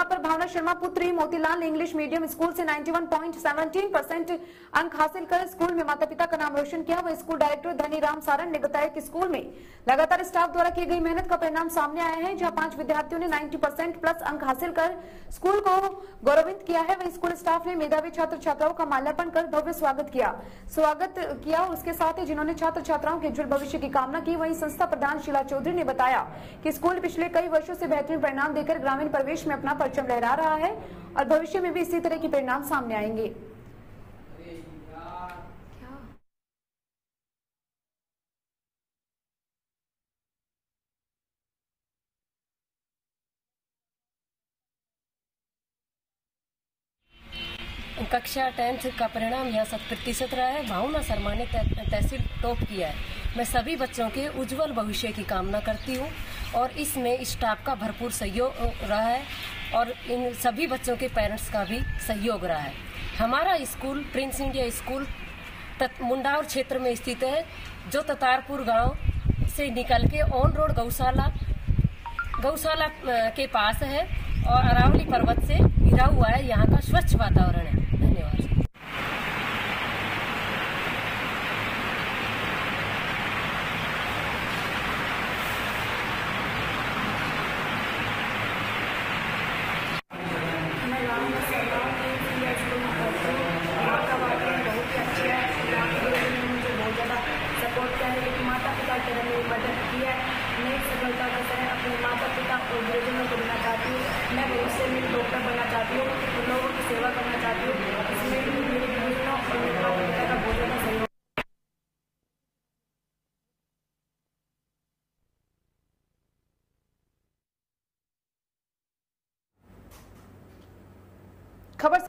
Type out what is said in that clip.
जहाँ पर भावना शर्मा पुत्री मोतीलाल इंग्लिश मीडियम स्कूल से 91.17 परसेंट अंक हासिल कर स्कूल में माता पिता का नाम रोशन किया। वह स्कूल डायरेक्टर धनी राम सारण ने बताया कि स्कूल में लगातार स्टाफ द्वारा की गई मेहनत का परिणाम सामने आया है, जहाँ पाँच विद्यार्थियों ने 90 परसेंट प्लस अंक हासिल कर स्कूल को गौरवित किया है। वह स्कूल स्टाफ ने मेधावी छात्र छात्राओं का माल्यार्पण कर भव्य स्वागत किया। स्वागत किया उसके साथ ही जिन्होंने छात्र छात्राओं के उज्जवल भविष्य की कामना की, वहीं संस्था प्रधान शीला चौधरी ने बताया कि स्कूल पिछले कई वर्षों से बेहतरीन परिणाम देकर ग्रामीण प्रवेश में अपना परचम लहरा रहा है और भविष्य में भी इसी तरह के परिणाम सामने आएँगे। कक्षा टेंथ का परिणाम यहाँ शत प्रतिशत रहा है। भावना शर्मा ने तहसील टॉप किया है। मैं सभी बच्चों के उज्जवल भविष्य की कामना करती हूँ और इसमें स्टाफ का भरपूर सहयोग रहा है और इन सभी बच्चों के पेरेंट्स का भी सहयोग रहा है। हमारा school Prince India school Mundawar क्षेत्र में स्थित है, जो ततारपुर गाँव से निकल के ऑन रोड गौशाला गौशाला के पास है और अरावली पर्वत से घिरा हुआ है। यहाँ का स्वच्छ वातावरण है। मदद की है। मैं सफलता का तरह अपने माता पिता और गुरुजनों को देना चाहती हूँ। मैं भविष्य में डॉक्टर बनना चाहती हूँ और लोगों की सेवा करना चाहती हूँ। इसमें भी मेरे गुरुजनों और मेरे माता पिता का बहुत ज़्यादा सहयोग खबर